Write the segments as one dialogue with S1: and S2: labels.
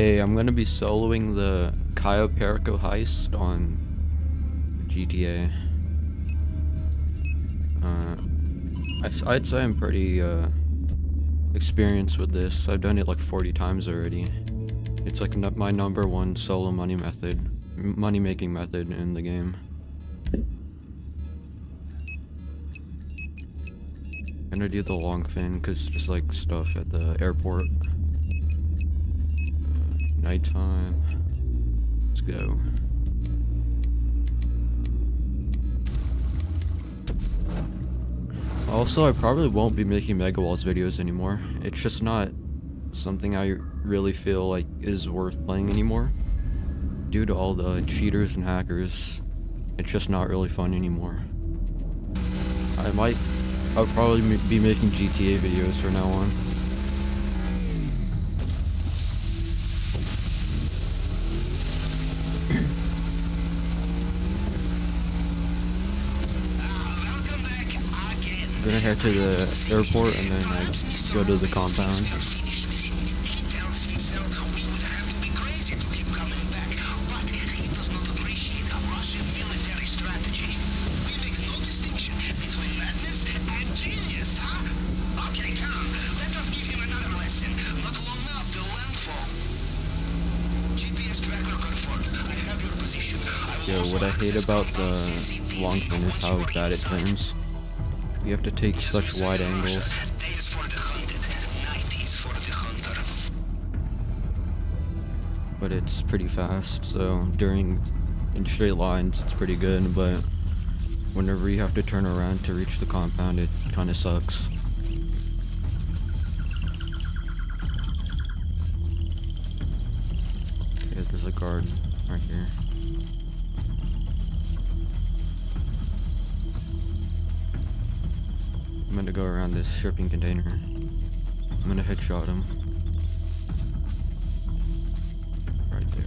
S1: Hey, I'm gonna be soloing the Cayo Perico heist on GTA. Uh, I'd, say I'm pretty uh, experienced with this. I've done it like 40 times already. It's like my number one solo money method, money making method in the game. Gonna do the long fin because just like stuff at the airport. Nighttime. Let's go. Also, I probably won't be making Mega Walls videos anymore. It's just not something I really feel like is worth playing anymore. Due to all the cheaters and hackers, it's just not really fun anymore. I might, I'll probably be making GTA videos from now on. I'm gonna head to the airport and then I go to the compound. Yo, what I hate about the long fin is how bad it turns. You have to take such wide angles. But it's pretty fast, so during in straight lines it's pretty good, but whenever you have to turn around to reach the compound it kinda sucks. There's a guard right here. This shipping container. I'm gonna headshot him. Right there.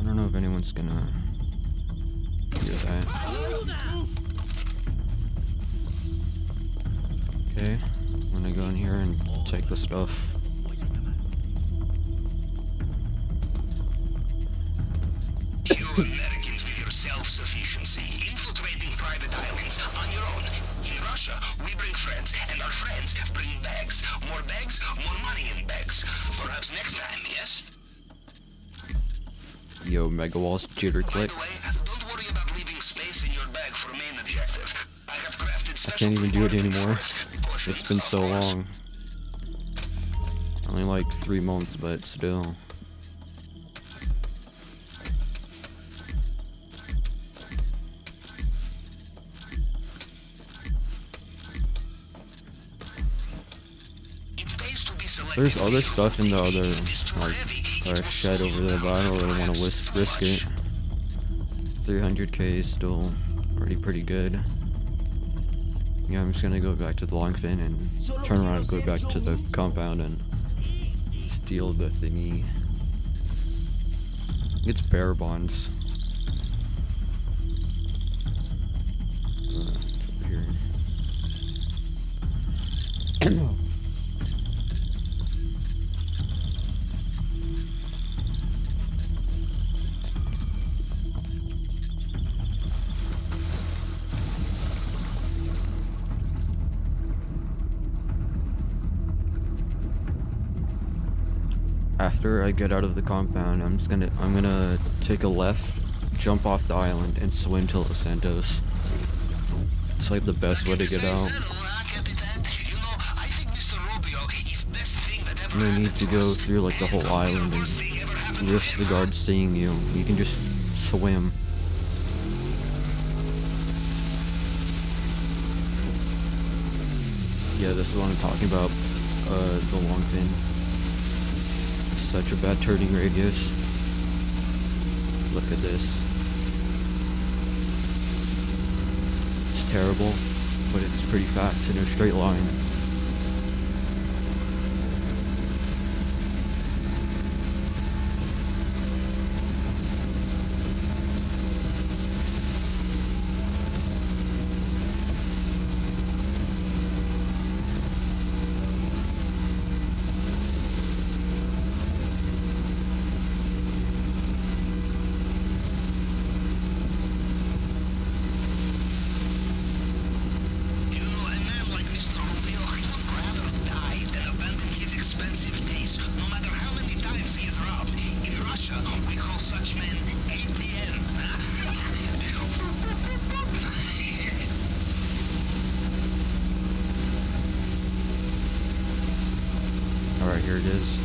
S1: I don't know if anyone's gonna do that. Okay, I'm gonna go in here and take the stuff.
S2: Self-sufficiency, infiltrating private islands on your own. In Russia, we bring friends, and our friends bring bags. More bags, more money in bags. Perhaps next time, yes?
S1: Yo, Mega Walls jitter
S2: By
S1: click.
S2: the way, don't worry about leaving space in your bag for main objective. I have crafted
S1: I can't even do it anymore. It's been so long. Only like three months, but still. There's other stuff in the other like shed over there, but I don't really want to risk it. 300k is still already pretty good. Yeah, I'm just gonna go back to the long fin and turn around and go back to the compound and steal the thingy. It's bearer bonds. After I get out of the compound, I'm just gonna I'm gonna take a left, jump off the island, and swim to Los Santos. It's like the best way to get out.
S2: You
S1: No need to go through like the whole island and risk the guards seeing you. You can just swim. Yeah, this is what I'm talking about. Uh, the long fin. Such a bad turning radius. Look at this. It's terrible, but it's pretty fast in a straight line. Here it is.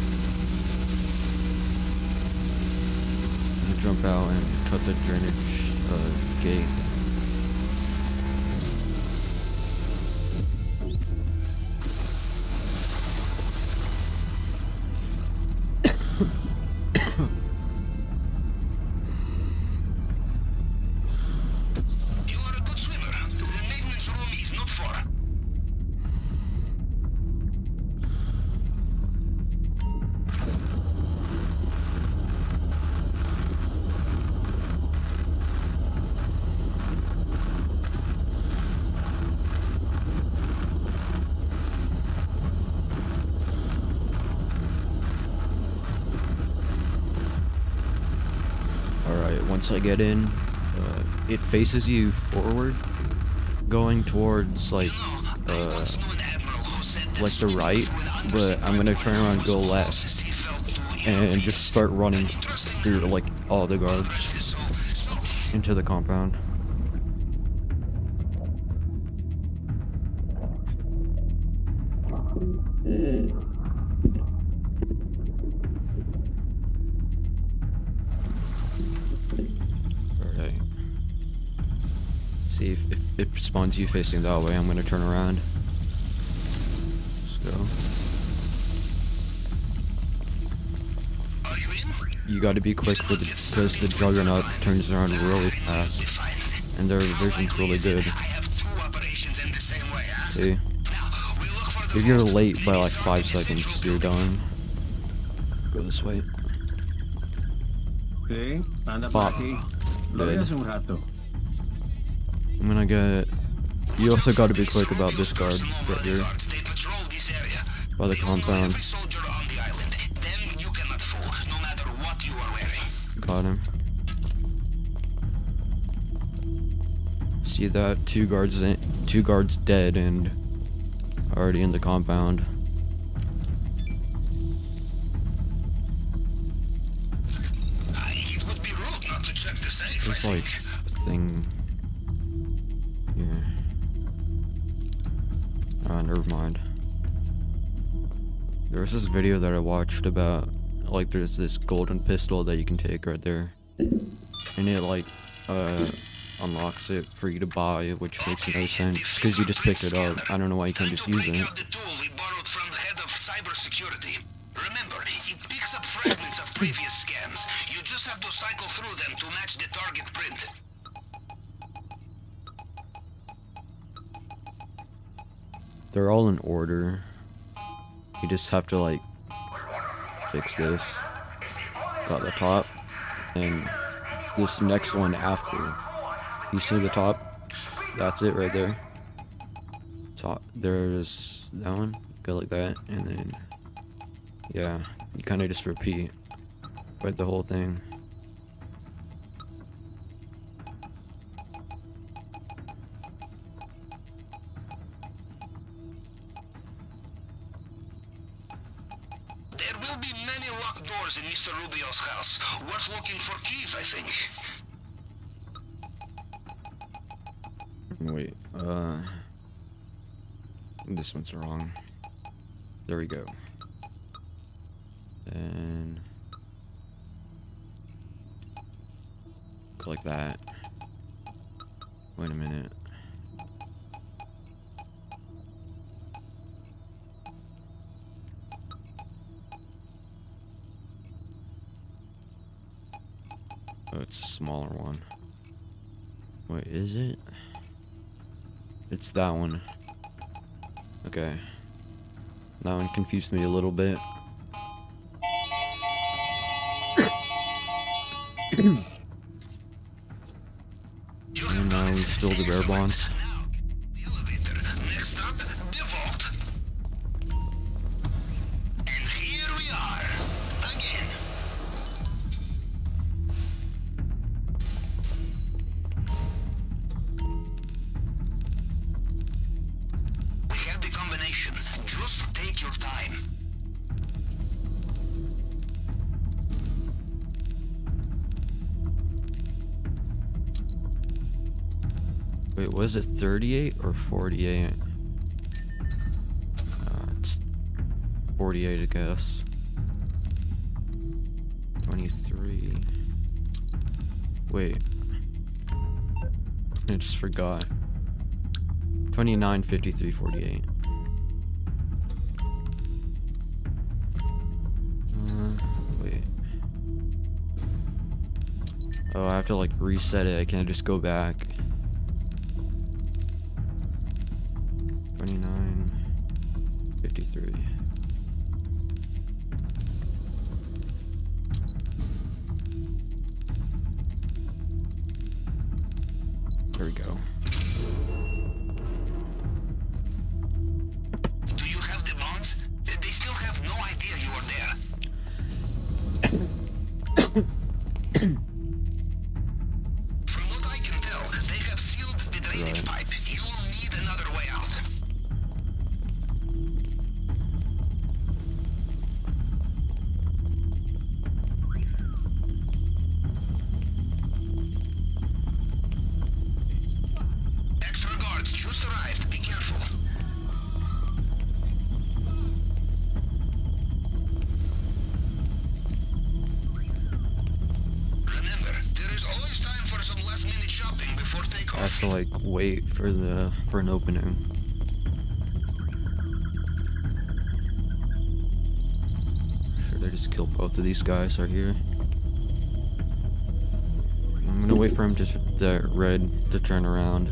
S1: Jump out and cut the drainage uh, gate. I get in, uh, it faces you forward, going towards like uh, like the right, but I'm gonna turn around and go left and just start running through like all the guards into the compound. Spawns you facing that way, I'm gonna turn around. Let's go.
S2: are you in?
S1: You gotta be quick for the because the juggernaut turns around really fast. And their vision's really good.
S2: I have two operations in the same way, huh?
S1: See?
S2: Now, we look for the
S1: If you're late by like five seconds, you're done. Go this way.
S3: Sí, anda por
S1: Pop.
S3: aquí.
S1: Good.
S3: hace un rato.
S1: I'm gonna get. You also gotta be quick about this guard right here by the compound. Got him. See that? Two guards in, two guards dead and already in the compound.
S2: Uh, it would
S1: Ah, never mind. There was this video that I watched about like there's this golden pistol that you can take right there. And it like uh unlocks it for you to buy, which makes no sense because you just picked it up. I don't know why you can't just use it.
S2: Remember, it picks up fragments of previous scans. You just have to cycle through them to match
S1: They're all in order. You just have to like fix this. Got the top. And this next one after. You see the top? That's it right there. Top there's that one. Go like that and then yeah, you kinda just repeat. Right the whole thing.
S2: There will be many locked doors in Mr. Rubio's house. Worth looking for keys, I think.
S1: Wait, uh this one's wrong. There we go. And like that. Wait a minute. It's a smaller one. What is it? It's that one. Okay. That one confused me a little bit. And now we still the bearer bonds. Was it 38 or 48? Uh, it's 48, I guess. 23. Wait. I just forgot. 29, 53, 48. Uh, wait. Oh, I have to like reset it. I can't just go back. 29, 53.
S2: For
S1: the for an opening. Should I just kill both of these guys right here? I'm gonna wait for him to the red to turn around.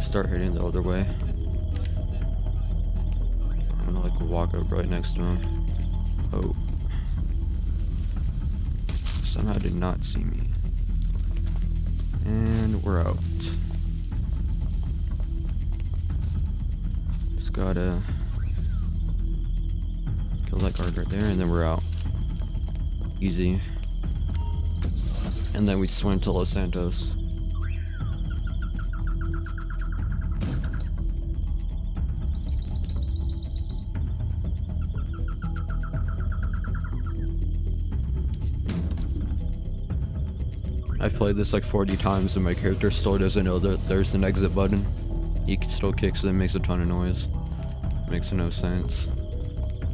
S1: Start heading the other way. I'm gonna like walk up right next to him. Oh. Somehow did not see me. And we're out. Just gotta kill that guard right there, and then we're out. Easy. And then we swim to Los Santos. I've played this like 40 times and my character still doesn't know that there's an exit button. He still kicks and makes a ton of noise. Makes no sense.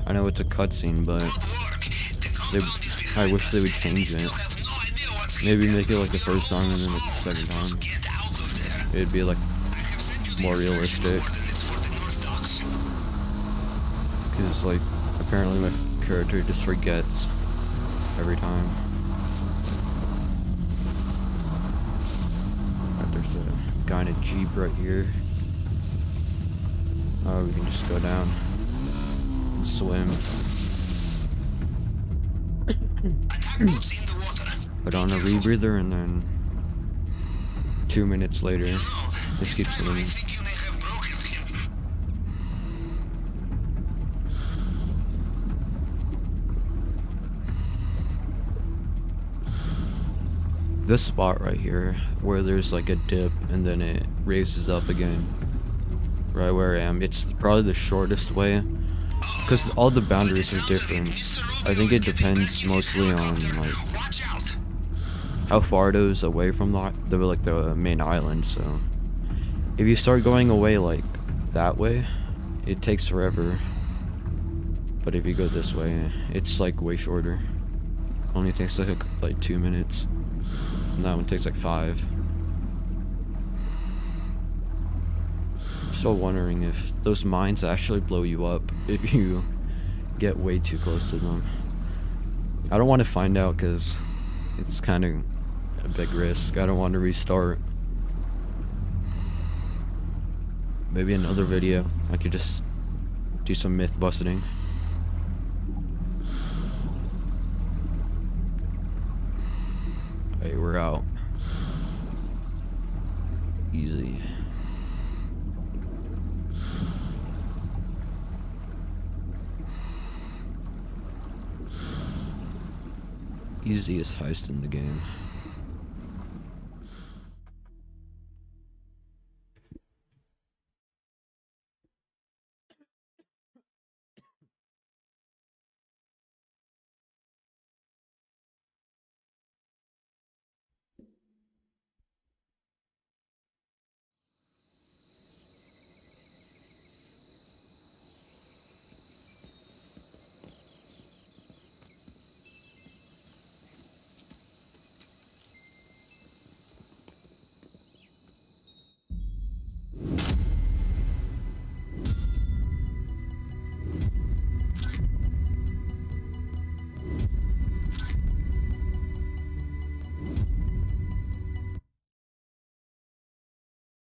S1: I know it's a cutscene, but They- I wish they would change it. Maybe make it like the first song and then the second time. It'd be like more realistic. Because, like, apparently my character just forgets every time. There's a guy in a Jeep right here. Oh, we can just go down and swim. Put on a rebreather and then two minutes later,
S2: this
S1: keep
S2: time
S1: swimming. This spot right here, where there's like a dip and then it raises up again, right where I am, it's probably the shortest way. Because all the boundaries are different. I think it depends mostly on like how far it is away from the, the like the main island. So if you start going away like that way, it takes forever. But if you go this way, it's like way shorter. Only takes like like two minutes. And that one takes like five. I'm still wondering if those mines actually blow you up if you get way too close to them. I don't want to find out because it's kind of a big risk. I don't want to restart. Maybe another video. I could just do some myth busting. Hey, we're out. Easy. Easiest heist in the game.